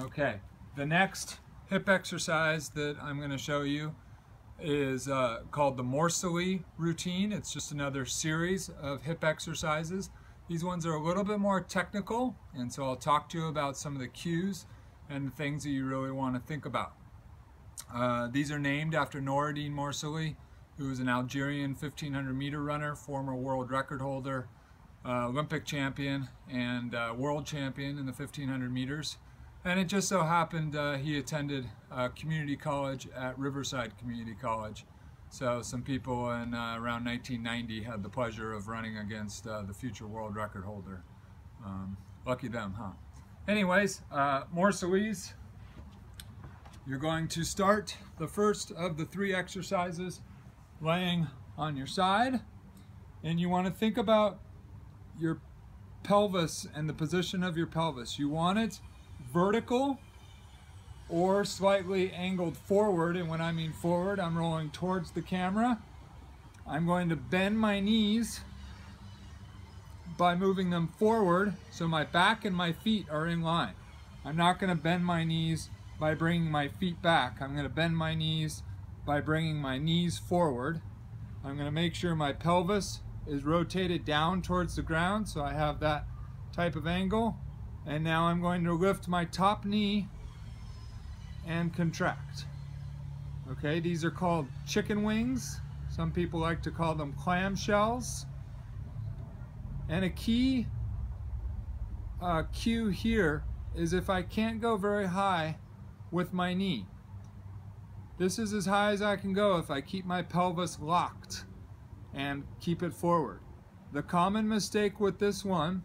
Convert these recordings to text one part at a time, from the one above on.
Okay, the next hip exercise that I'm going to show you is uh, called the Morceli routine. It's just another series of hip exercises. These ones are a little bit more technical, and so I'll talk to you about some of the cues and the things that you really want to think about. Uh, these are named after Noureddine Morceli, who is an Algerian 1500 meter runner, former world record holder, uh, Olympic champion, and uh, world champion in the 1500 meters. And it just so happened uh, he attended community college at Riverside Community College. So some people in uh, around 1990 had the pleasure of running against uh, the future world record holder. Um, lucky them, huh? Anyways, uh, Morcelis, you're going to start the first of the three exercises laying on your side. And you want to think about your pelvis and the position of your pelvis. You want it vertical or slightly angled forward. And when I mean forward, I'm rolling towards the camera. I'm going to bend my knees by moving them forward so my back and my feet are in line. I'm not going to bend my knees by bringing my feet back. I'm going to bend my knees by bringing my knees forward. I'm going to make sure my pelvis is rotated down towards the ground so I have that type of angle. And now I'm going to lift my top knee and contract. Okay, these are called chicken wings. Some people like to call them clamshells. And a key uh, cue here is if I can't go very high with my knee. This is as high as I can go if I keep my pelvis locked and keep it forward. The common mistake with this one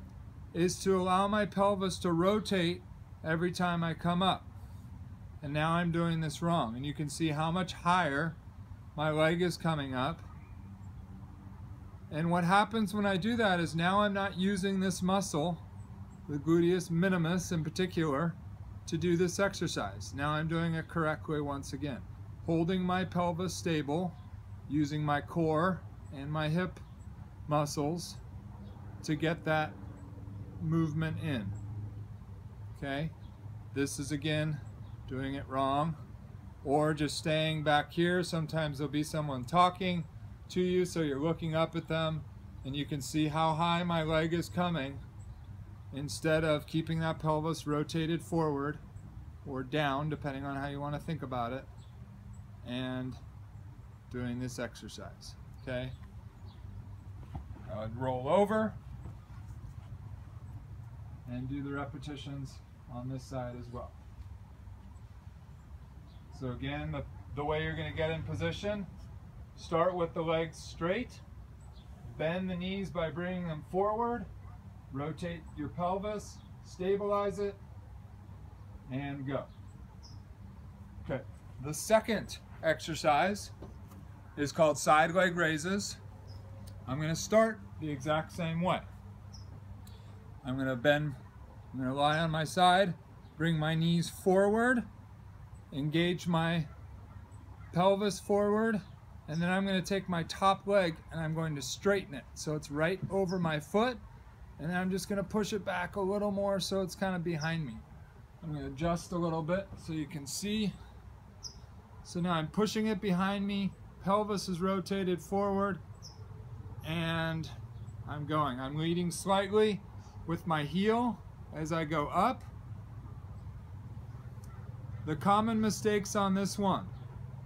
is to allow my pelvis to rotate every time I come up. And now I'm doing this wrong. And you can see how much higher my leg is coming up. And what happens when I do that is now I'm not using this muscle, the gluteus minimus in particular, to do this exercise. Now I'm doing it correctly once again. Holding my pelvis stable, using my core and my hip muscles to get that movement in. Okay, this is again doing it wrong. Or just staying back here. Sometimes there'll be someone talking to you so you're looking up at them and you can see how high my leg is coming. Instead of keeping that pelvis rotated forward or down depending on how you want to think about it and doing this exercise. Okay? I would roll over and do the repetitions on this side as well so again, the, the way you're going to get in position, start with the legs straight, bend the knees by bringing them forward, rotate your pelvis, stabilize it, and go. Okay, the second exercise is called side leg raises. I'm going to start the exact same way. I'm going to bend, I'm going to lie on my side, bring my knees forward, engage my pelvis forward and then I'm going to take my top leg and I'm going to straighten it so it's right over my foot and then I'm just going to push it back a little more so it's kind of behind me. I'm going to adjust a little bit so you can see. So now I'm pushing it behind me, pelvis is rotated forward and I'm going. I'm leading slightly with my heel as I go up the common mistakes on this one,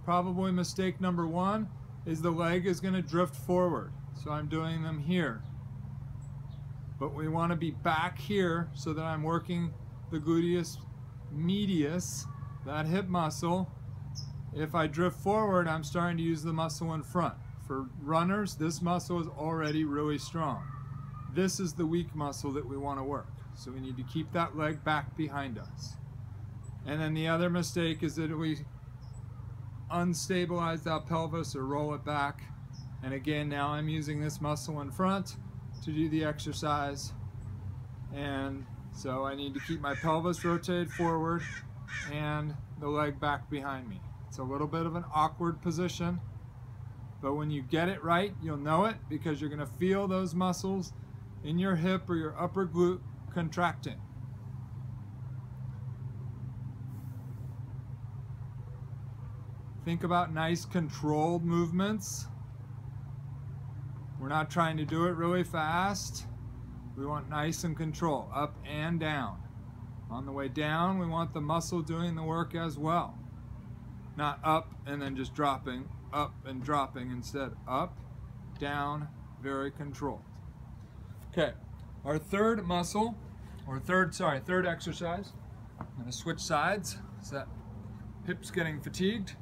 probably mistake number one, is the leg is going to drift forward. So I'm doing them here. But we want to be back here so that I'm working the gluteus medius, that hip muscle. If I drift forward, I'm starting to use the muscle in front. For runners, this muscle is already really strong. This is the weak muscle that we want to work. So we need to keep that leg back behind us. And then the other mistake is that we unstabilize that pelvis or roll it back. And again, now I'm using this muscle in front to do the exercise. And so I need to keep my pelvis rotated forward and the leg back behind me. It's a little bit of an awkward position, but when you get it right, you'll know it because you're gonna feel those muscles in your hip or your upper glute contracting. Think about nice controlled movements. We're not trying to do it really fast. We want nice and control, up and down. On the way down, we want the muscle doing the work as well. Not up and then just dropping, up and dropping instead. Up, down, very controlled. Okay, our third muscle, or third, sorry, third exercise. I'm gonna switch sides. Is that hips getting fatigued?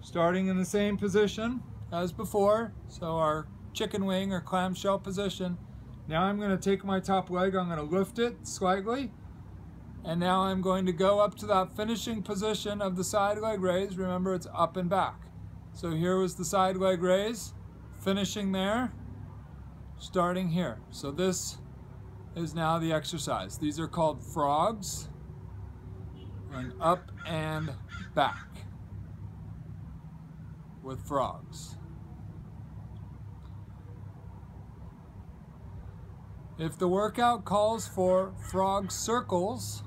Starting in the same position as before. So our chicken wing or clamshell position. Now I'm to take my top leg, I'm to lift it slightly. And now I'm going to go up to that finishing position of the side leg raise. Remember, it's up and back. So here was the side leg raise, finishing there, starting here. So this is now the exercise. These are called frogs, and up and back with frogs. If the workout calls for frog circles,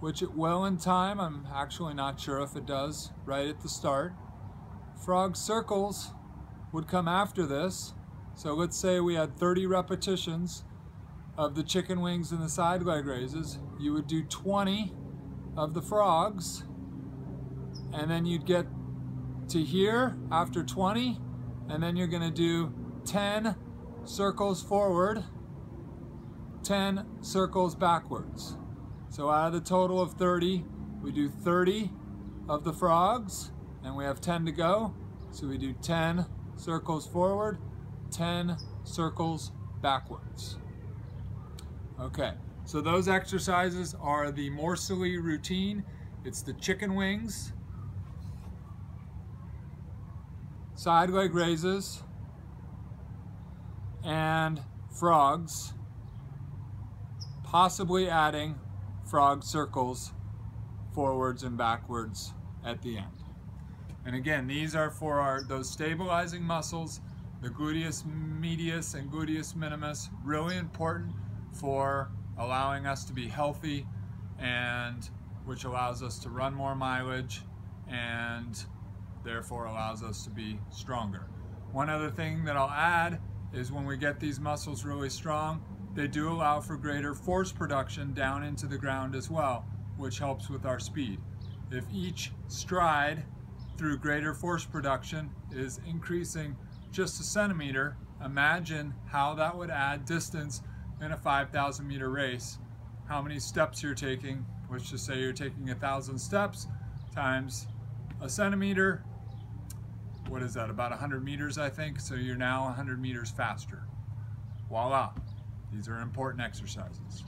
which it will in time, I'm actually not sure if it does right at the start, frog circles would come after this. So let's say we had 30 repetitions of the chicken wings and the side leg raises. You would do 20 of the frogs, and then you'd get to here after 20, and then you're gonna do 10 circles forward, 10 circles backwards. So out of the total of 30, we do 30 of the frogs, and we have 10 to go. So we do 10 circles forward, 10 circles backwards. Okay, so those exercises are the Morceli routine. It's the chicken wings, side leg raises, and frogs, possibly adding frog circles forwards and backwards at the end. And again, these are for our those stabilizing muscles, the gluteus medius and gluteus minimus, really important for allowing us to be healthy and which allows us to run more mileage and therefore allows us to be stronger. One other thing that I'll add is when we get these muscles really strong, they do allow for greater force production down into the ground as well, which helps with our speed. If each stride through greater force production is increasing just a centimeter, imagine how that would add distance in a 5,000 meter race. How many steps you're taking, let's just say you're taking a thousand steps times a centimeter, what is that, about 100 meters, I think. So you're now 100 meters faster. Voila. These are important exercises.